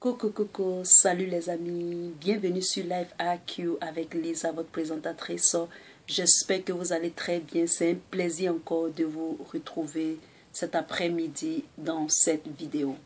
Coucou, coucou, salut les amis, bienvenue sur Live AQ avec Lisa, votre présentatrice. J'espère que vous allez très bien, c'est un plaisir encore de vous retrouver cet après-midi dans cette vidéo.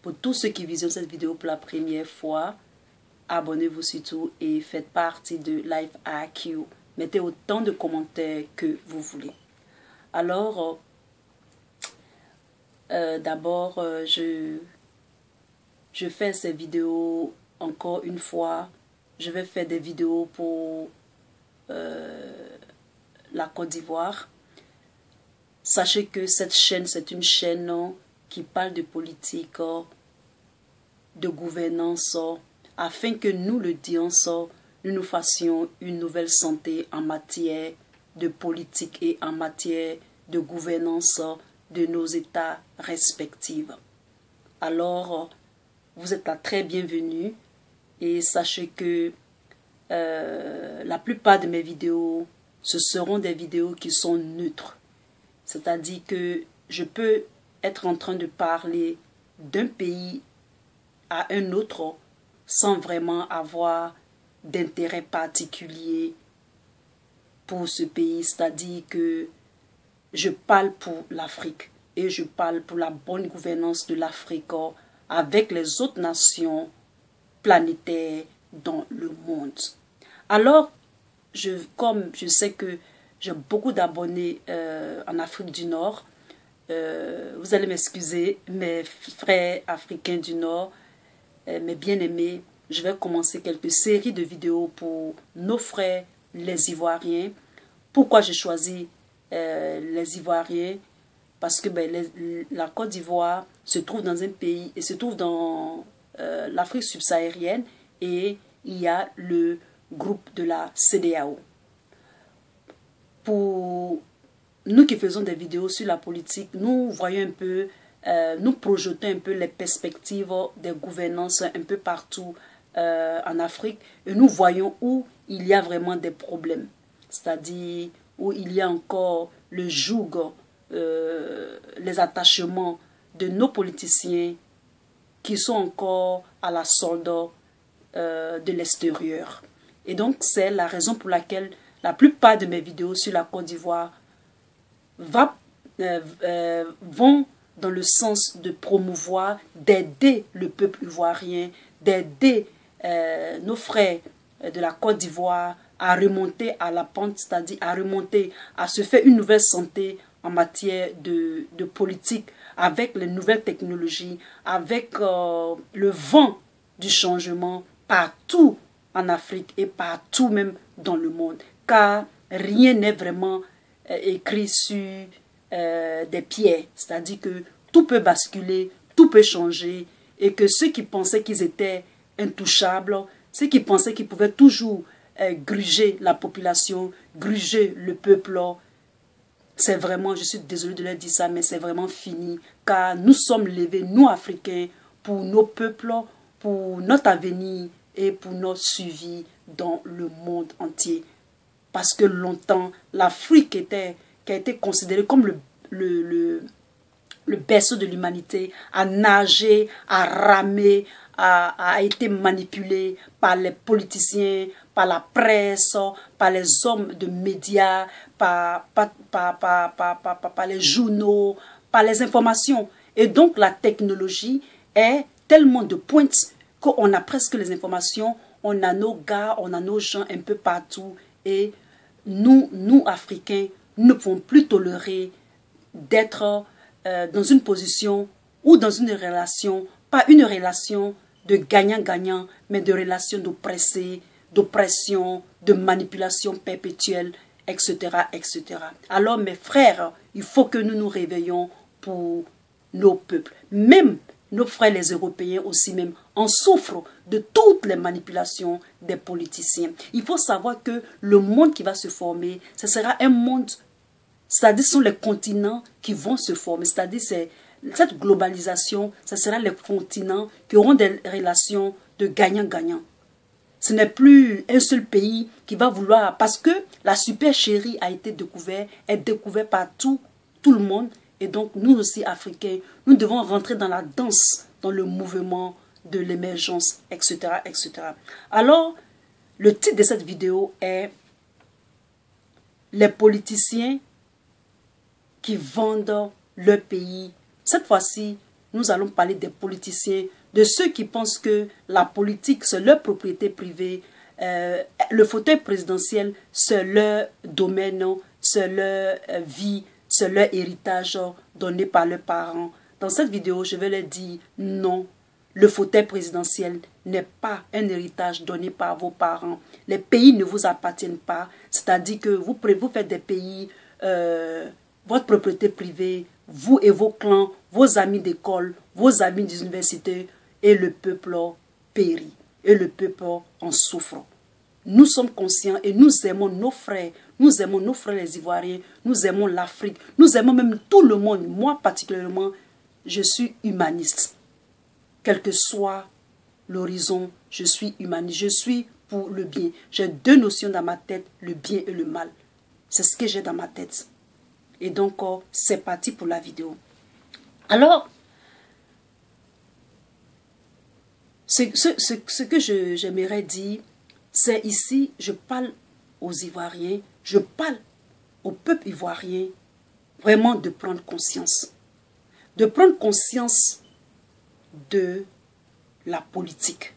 Pour tous ceux qui visionnent cette vidéo pour la première fois, abonnez-vous surtout et faites partie de Live AQ. Mettez autant de commentaires que vous voulez. Alors, euh, d'abord, euh, je je fais ces vidéos encore une fois. Je vais faire des vidéos pour euh, la Côte d'Ivoire. Sachez que cette chaîne, c'est une chaîne qui parle de politique, de gouvernance, afin que nous, le dions, nous nous fassions une nouvelle santé en matière de politique et en matière de gouvernance de nos États respectifs. Alors, vous êtes la très bienvenue et sachez que euh, la plupart de mes vidéos, ce seront des vidéos qui sont neutres. C'est-à-dire que je peux être en train de parler d'un pays à un autre sans vraiment avoir d'intérêt particulier pour ce pays. C'est-à-dire que je parle pour l'Afrique et je parle pour la bonne gouvernance de l'Afrique avec les autres nations planétaires dans le monde. Alors, je, comme je sais que j'ai beaucoup d'abonnés euh, en Afrique du Nord, euh, vous allez m'excuser, mes frères africains du Nord, euh, mes bien-aimés, je vais commencer quelques séries de vidéos pour nos frères les Ivoiriens. Pourquoi j'ai choisi les Ivoiriens? Parce que ben, la Côte d'Ivoire se trouve dans un pays et se trouve dans euh, l'Afrique subsaharienne et il y a le groupe de la CDAO. Pour nous qui faisons des vidéos sur la politique, nous voyons un peu, euh, nous projetons un peu les perspectives des gouvernances un peu partout euh, en Afrique et nous voyons où il y a vraiment des problèmes, c'est-à-dire où il y a encore le joug euh, les attachements de nos politiciens qui sont encore à la solde euh, de l'extérieur. Et donc, c'est la raison pour laquelle la plupart de mes vidéos sur la Côte d'Ivoire euh, vont dans le sens de promouvoir, d'aider le peuple ivoirien, d'aider nos frères de la Côte d'Ivoire à remonter à la pente, c'est-à-dire à remonter, à se faire une nouvelle santé en matière de, politique, avec les nouvelles technologies, avec euh, le vent du changement partout en Afrique et partout même dans le monde. Car rien n'est vraiment euh, écrit sur euh, des pierres. C'est-à-dire que tout peut basculer, tout peut changer et que ceux qui pensaient qu'ils étaient intouchables, ceux qui pensaient qu'ils pouvaient toujours gruger la population, gruger le peuple, c'est vraiment, je suis désolée de leur dire ça, mais c'est vraiment fini. Car nous sommes levés, nous Africains, pour nos peuples, pour notre avenir et pour notre suivi dans le monde entier. Parce que longtemps, l'Afrique était, qui a été considérée comme le, berceau de l'humanité, a nagé, a ramé, a, été manipulé par les politiciens, par la presse, par les hommes de médias, par, par, par, par, les journaux, par les informations. Et donc la technologie est tellement de pointe qu'on a presque les informations, on a nos gars, on a nos gens un peu partout. Et nous, nous Africains, ne pouvons plus tolérer d'être euh, dans une position ou dans une relation, pas une relation de gagnant-gagnant, mais de relation d'oppressé, d'oppression, de manipulation perpétuelle, etc., etc. Alors, mes frères, il faut que nous nous réveillons pour nos peuples. Même nos frères les Européens aussi même en souffrent de toutes les manipulations des politiciens. Il faut savoir que le monde qui va se former, ce sera un monde, c'est-à-dire ce sont les continents qui vont se former, c'est-à-dire c'est cette globalisation, ce sera les continents qui auront des relations de gagnant-gagnant. Ce n'est plus un seul pays qui va vouloir, parce que la supercherie a été découverte, est découverte par tout, tout le monde. Et donc, nous aussi, Africains, nous devons rentrer dans la danse, dans le mouvement de l'émergence, etc., etc. Alors, le titre de cette vidéo est Les politiciens qui vendent leur pays. Cette fois-ci, nous allons parler des politiciens, de ceux qui pensent que la politique, c'est leur propriété privée, euh, le fauteuil présidentiel, c'est leur domaine, c'est leur euh, vie, c'est leur héritage donné par leurs parents. Dans cette vidéo, je vais leur dire non, le fauteuil présidentiel n'est pas un héritage donné par vos parents. Les pays ne vous appartiennent pas. C'est-à-dire que vous, vous faites des pays, euh, votre propriété privée, vous et vos clans, vos amis d'école, vos amis d'université, et le peuple périt. Et le peuple en souffre. Nous sommes conscients et nous aimons nos frères, nous aimons nos frères les Ivoiriens, nous aimons l'Afrique, nous aimons même tout le monde. Moi particulièrement, je suis humaniste. Quel que soit l'horizon, je suis humaniste, je suis pour le bien. J'ai deux notions dans ma tête, le bien et le mal. C'est ce que j'ai dans ma tête. Et donc, oh, c'est parti pour la vidéo. Alors, ce, ce que j'aimerais dire, c'est ici, je parle aux Ivoiriens, je parle au peuple ivoirien, vraiment de prendre conscience. De prendre conscience de la politique.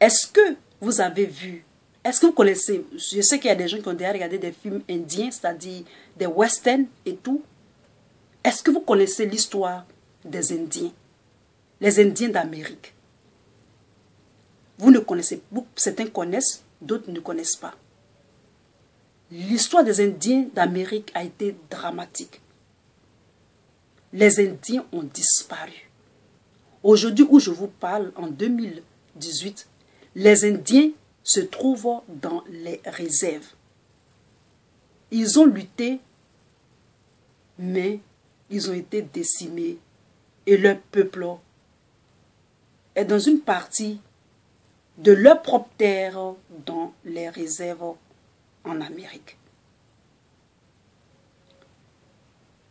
Est-ce que vous avez vu, est-ce que vous connaissez, je sais qu'il y a des gens qui ont déjà regardé des films indiens, c'est-à-dire des westerns et tout. Est-ce que vous connaissez l'histoire des Indiens Les Indiens d'Amérique? Vous ne connaissez pas, certains connaissent, d'autres ne connaissent pas. L'histoire des Indiens d'Amérique a été dramatique. Les Indiens ont disparu. Aujourd'hui où je vous parle, en 2018, les Indiens se trouvent dans les réserves. Ils ont lutté, mais ils ont été décimés et leur peuple est dans une partie de leur propre terre dans les réserves en Amérique.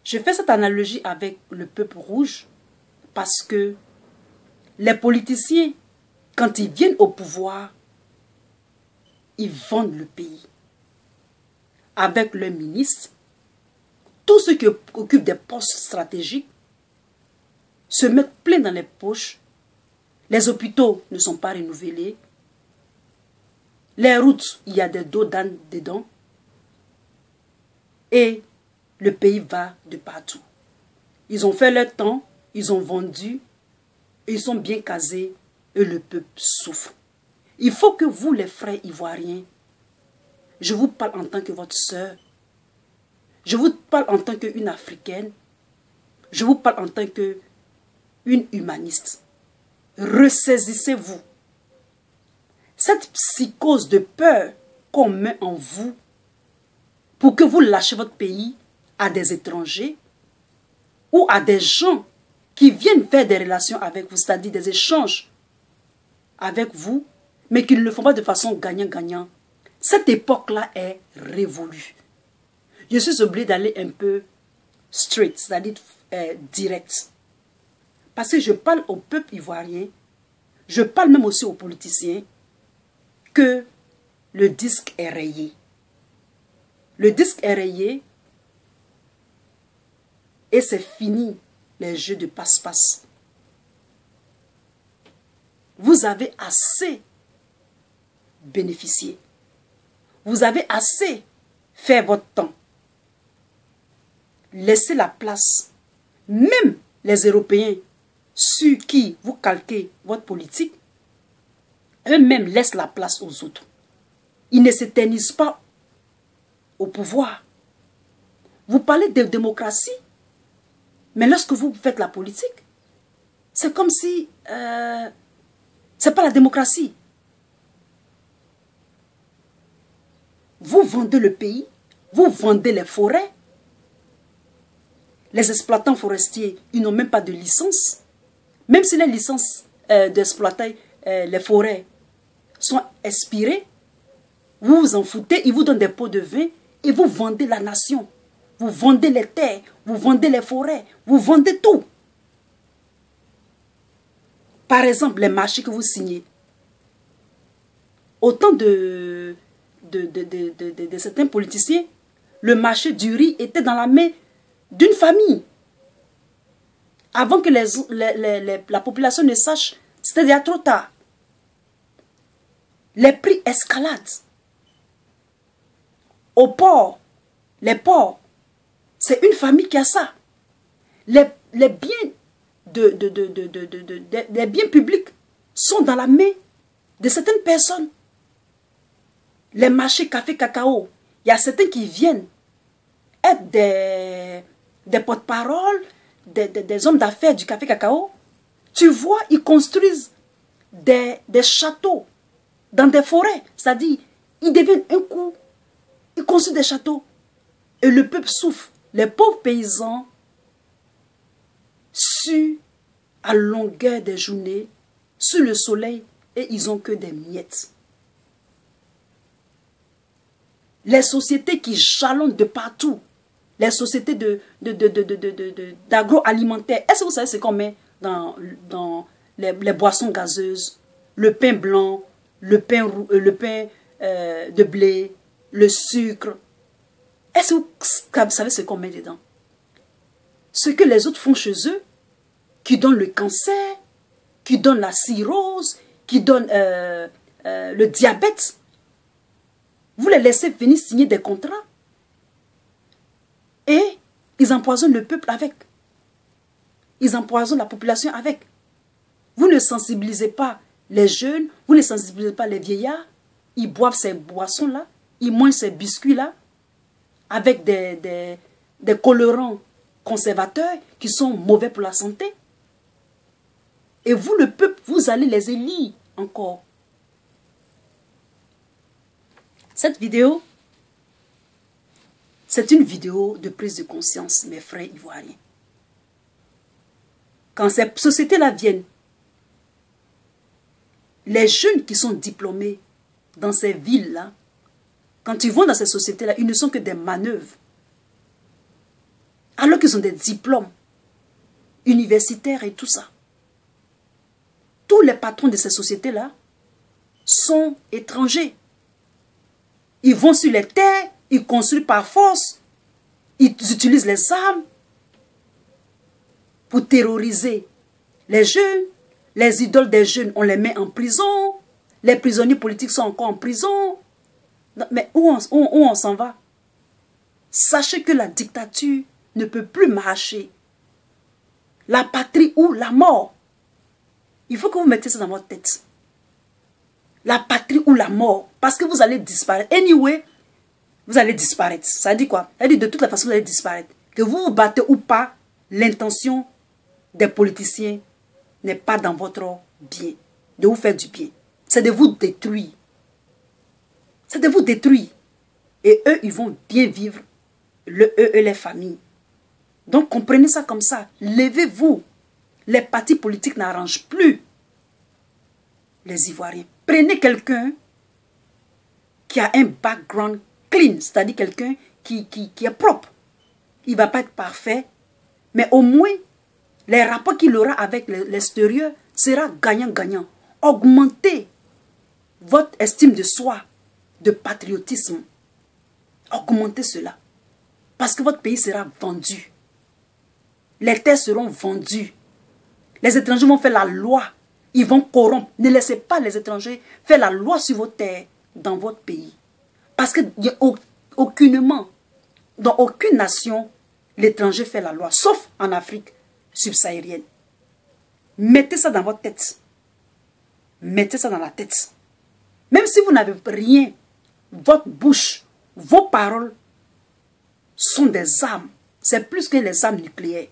Je fais cette analogie avec le peuple rouge parce que les politiciens, quand ils viennent au pouvoir, ils vendent le pays. Avec leurs ministres, tous ceux qui occupent des postes stratégiques se mettent plein dans les poches les hôpitaux ne sont pas renouvelés. Les routes, il y a des dos d'âne dedans. Et le pays va de partout. Ils ont fait leur temps, ils ont vendu, ils sont bien casés et le peuple souffre. Il faut que vous, les frères ivoiriens, je vous parle en tant que votre sœur, je vous parle en tant qu'une africaine, je vous parle en tant qu'une humaniste. Ressaisissez-vous. Cette psychose de peur qu'on met en vous pour que vous lâchez votre pays à des étrangers ou à des gens qui viennent faire des relations avec vous, c'est-à-dire des échanges avec vous, mais qui ne le font pas de façon gagnant-gagnant. Cette époque-là est révolue. Je suis obligé d'aller un peu straight, c'est-à-dire euh, direct. Parce que je parle au peuple ivoirien, je parle même aussi aux politiciens, que le disque est rayé. Le disque est rayé et c'est fini les jeux de passe-passe. Vous avez assez bénéficié. Vous avez assez fait votre temps. Laissez la place. Même les Européens sur qui vous calquez votre politique, eux-mêmes laissent la place aux autres. Ils ne s'éternisent pas au pouvoir. Vous parlez de démocratie, mais lorsque vous faites la politique, c'est comme si euh, ce n'est pas la démocratie. Vous vendez le pays, vous vendez les forêts. Les exploitants forestiers, ils n'ont même pas de licence. Même si les licences euh, d'exploiter euh, les forêts sont expirées, vous vous en foutez, ils vous donnent des pots de vin et vous vendez la nation. Vous vendez les terres, vous vendez les forêts, vous vendez tout. Par exemple, les marchés que vous signez. Autant de, de, certains politiciens, le marché du riz était dans la main d'une famille. Avant que la population ne sache, c'était déjà trop tard. Les prix escaladent. Au port, les ports, c'est une famille qui a ça. Les biens publics sont dans la main de certaines personnes. Les marchés café cacao, il y a certains qui viennent être des, porte-paroles, des, hommes d'affaires du café cacao. Tu vois, ils construisent des, des châteaux dans des forêts. C'est-à-dire, ils deviennent un coup, ils construisent des châteaux. Et le peuple souffre. Les pauvres paysans suent à longueur des journées sous le soleil et ils ont que des miettes. Les sociétés qui jalonnent de partout, les sociétés d'agroalimentaire, est-ce que vous savez ce qu'on met dans, dans les, boissons gazeuses, le pain blanc, le pain, euh, le pain euh, de blé, le sucre, est-ce que vous savez ce qu'on met dedans? Ce que les autres font chez eux, qui donnent le cancer, qui donnent la cirrhose, qui donnent euh, euh, le diabète, vous les laissez venir signer des contrats et ils empoisonnent le peuple avec. Ils empoisonnent la population avec. Vous ne sensibilisez pas les jeunes, vous ne sensibilisez pas les vieillards. Ils boivent ces boissons-là, ils mangent ces biscuits-là, avec des, des, colorants conservateurs qui sont mauvais pour la santé. Et vous, le peuple, vous allez les élire encore. Cette vidéo, c'est une vidéo de prise de conscience, mes frères ivoiriens. Quand ces sociétés-là viennent, les jeunes qui sont diplômés dans ces villes-là quand ils vont dans ces sociétés-là, ils ne sont que des manœuvres. Alors qu'ils ont des diplômes universitaires et tout ça. Tous les patrons de ces sociétés-là sont étrangers. Ils vont sur les terres, ils construisent par force, ils utilisent les armes pour terroriser les jeunes. Les idoles des jeunes, on les met en prison. Les prisonniers politiques sont encore en prison mais où on, s'en va? Sachez que la dictature ne peut plus marcher. La patrie ou la mort. Il faut que vous mettez ça dans votre tête. La patrie ou la mort. Parce que vous allez disparaître. Anyway, vous allez disparaître. Ça dit quoi? Ça dit de toute la façon, vous allez disparaître. Que vous vous battez ou pas, l'intention des politiciens n'est pas dans votre bien. De vous faire du bien. C'est de vous détruire c'est de vous détruire. Et eux, ils vont bien vivre, le, eux et les familles. Donc comprenez ça comme ça. Levez-vous. Les partis politiques n'arrangent plus les Ivoiriens. Prenez quelqu'un qui a un background clean, c'est-à-dire quelqu'un qui, est propre. Il ne va pas être parfait, mais au moins, les rapports qu'il aura avec l'extérieur sera gagnant-gagnant. Augmentez votre estime de soi, de patriotisme. Augmentez cela. Parce que votre pays sera vendu. Les terres seront vendues. Les étrangers vont faire la loi. Ils vont corrompre. Ne laissez pas les étrangers faire la loi sur vos terres dans votre pays. Parce que y a aucunement, dans aucune nation, l'étranger fait la loi, sauf en Afrique subsaharienne. Mettez ça dans votre tête. Mettez ça dans la tête. Même si vous n'avez rien votre bouche, vos paroles sont des armes. C'est plus que les armes nucléaires.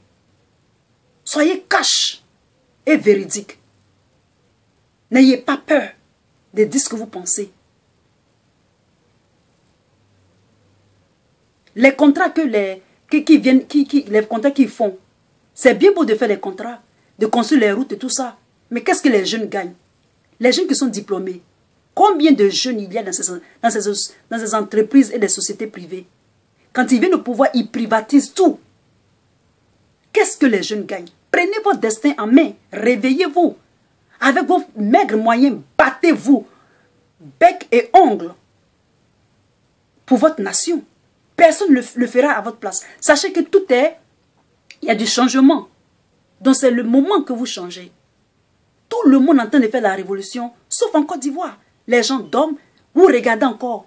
Soyez cash et véridique. N'ayez pas peur de dire ce que vous pensez. Les contrats que les qui, viennent, qui, qui, les contrats qu'ils font, c'est bien beau de faire les contrats, de construire les routes et tout ça. Mais qu'est-ce que les jeunes gagnent? Les jeunes qui sont diplômés, Combien de jeunes il y a dans ces, dans ces, entreprises et des sociétés privées? Quand ils viennent au pouvoir, ils privatisent tout. Qu'est-ce que les jeunes gagnent? Prenez votre destin en main. Réveillez-vous. Avec vos maigres moyens, battez-vous, bec et ongles, pour votre nation. Personne ne le, fera à votre place. Sachez que tout est, il y a du changement. Donc c'est le moment que vous changez. Tout le monde est en train de faire la révolution, sauf en Côte d'Ivoire. Les gens dorment, vous regardez encore.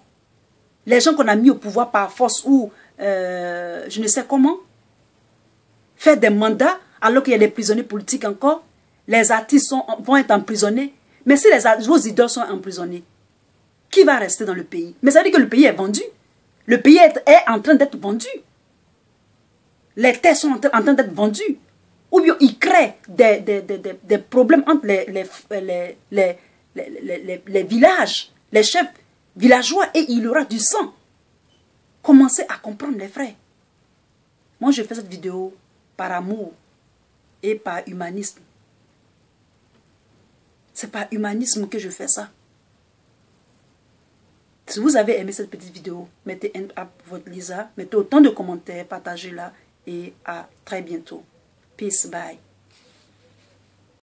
Les gens qu'on a mis au pouvoir par force ou euh, je ne sais comment, faire des mandats alors qu'il y a des prisonniers politiques encore. Les artistes vont être emprisonnés. Mais si les, vos idoles sont emprisonnés, qui va rester dans le pays? Mais ça veut dire que le pays est vendu. Le pays est, en train d'être vendu. Les terres sont en train d'être vendues. Ou bien ils créent des, problèmes entre les, les, les, villages, les chefs villageois, et il y aura du sang. Commencez à comprendre les frères. Moi, je fais cette vidéo par amour et par humanisme. C'est par humanisme que je fais ça. Si vous avez aimé cette petite vidéo, mettez un à votre Lisa, mettez autant de commentaires, partagez-la et à très bientôt. Peace, bye.